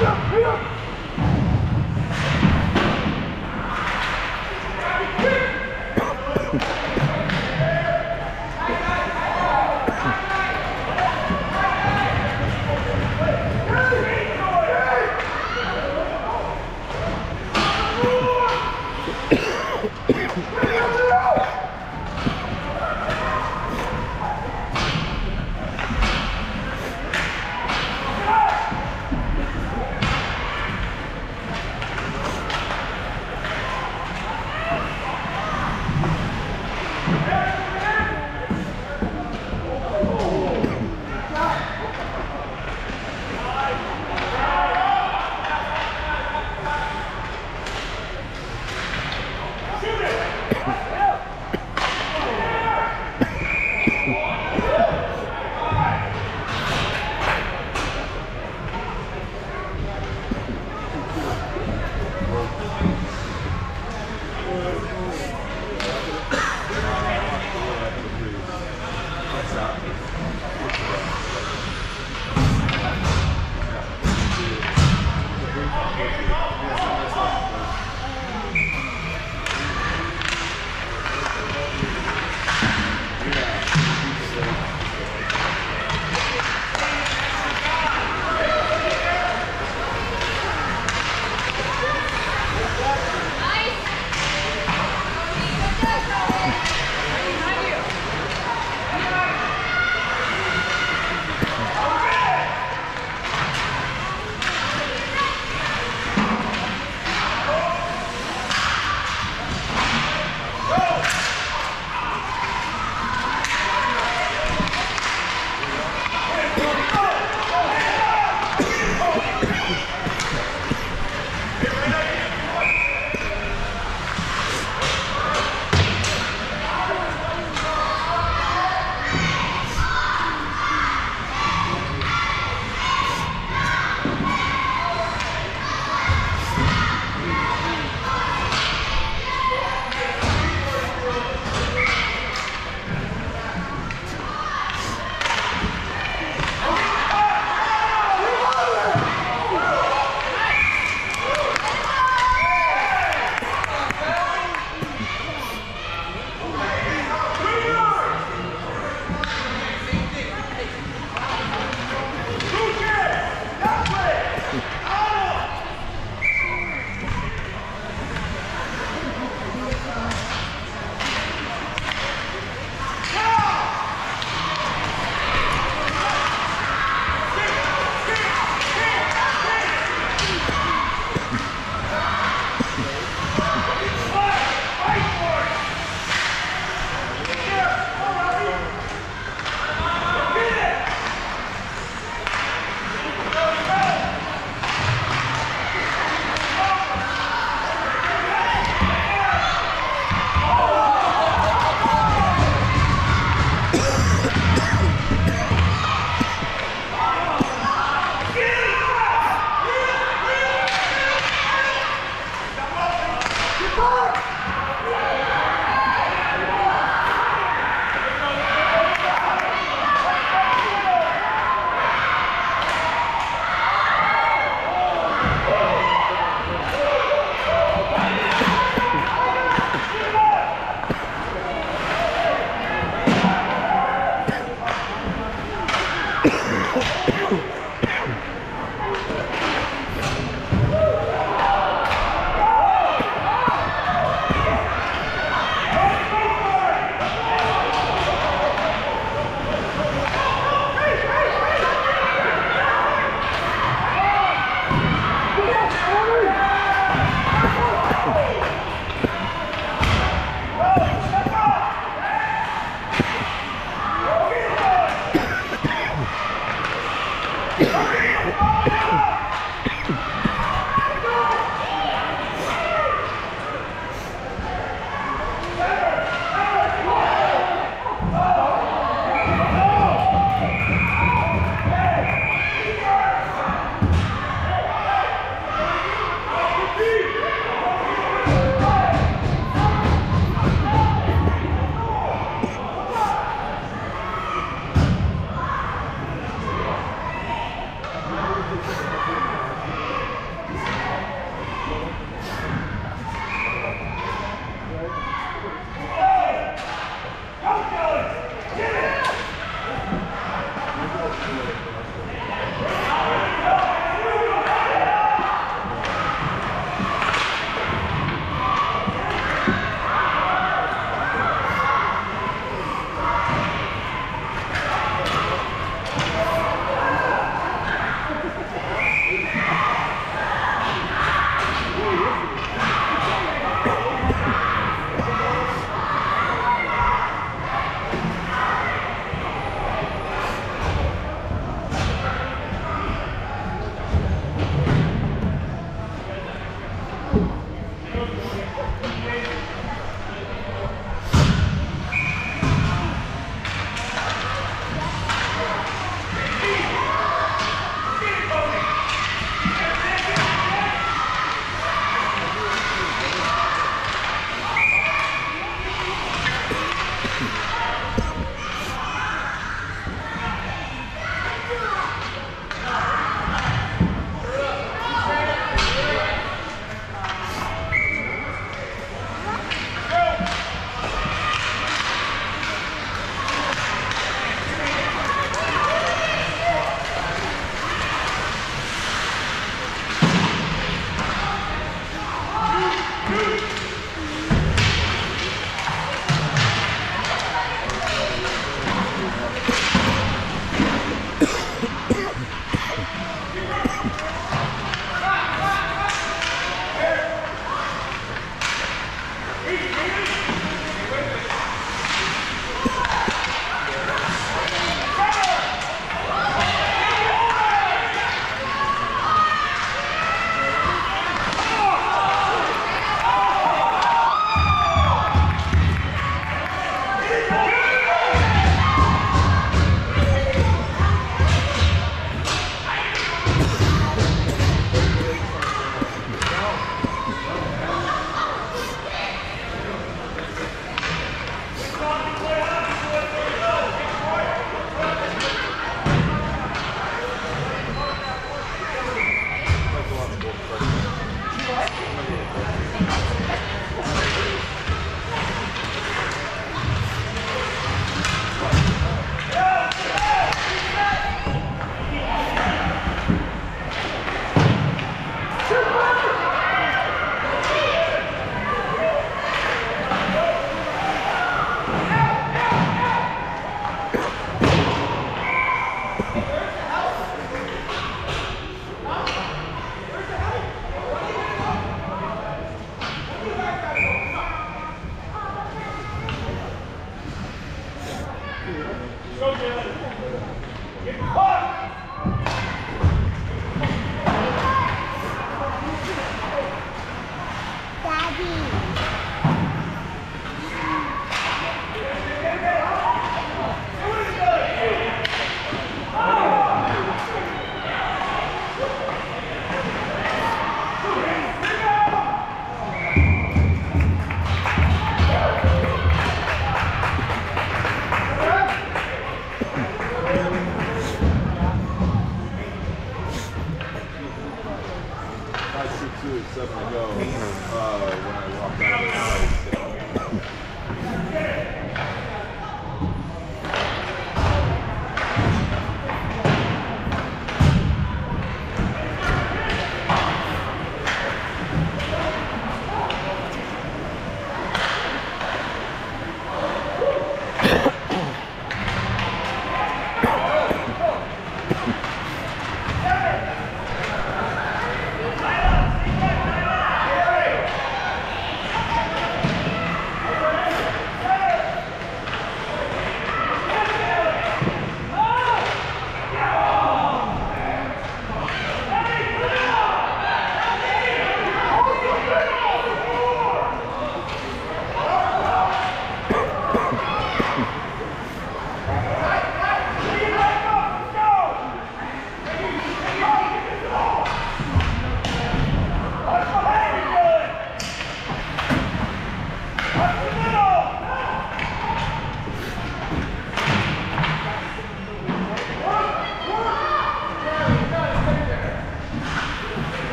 哎呀哎呀。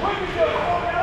Here we go.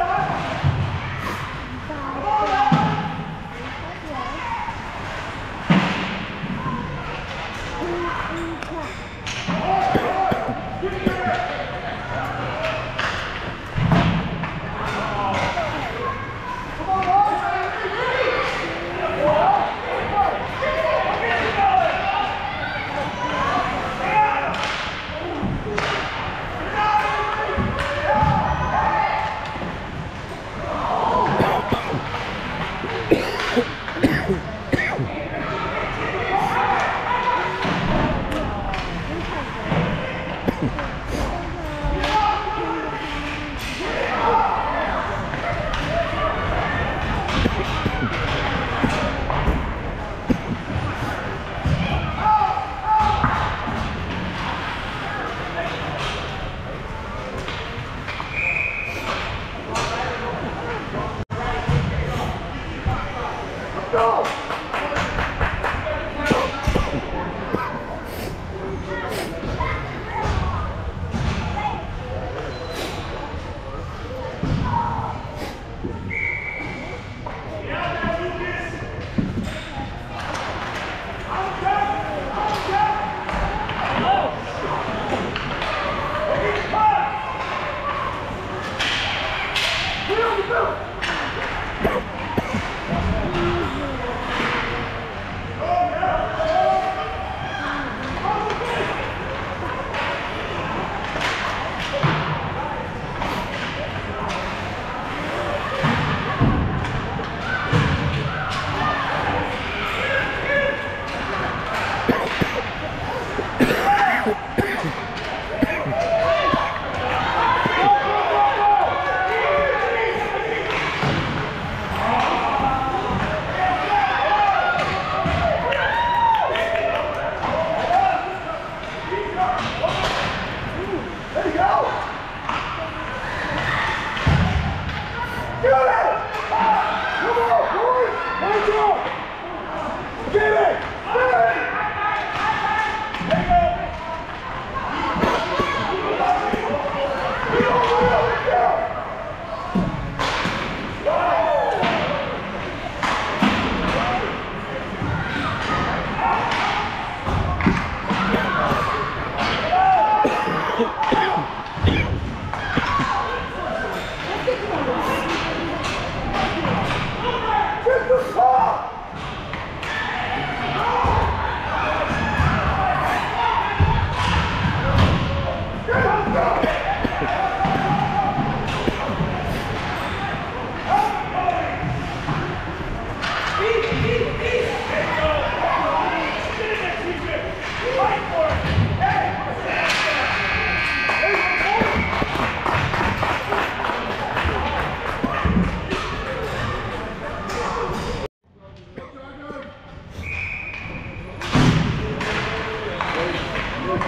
Thank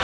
you.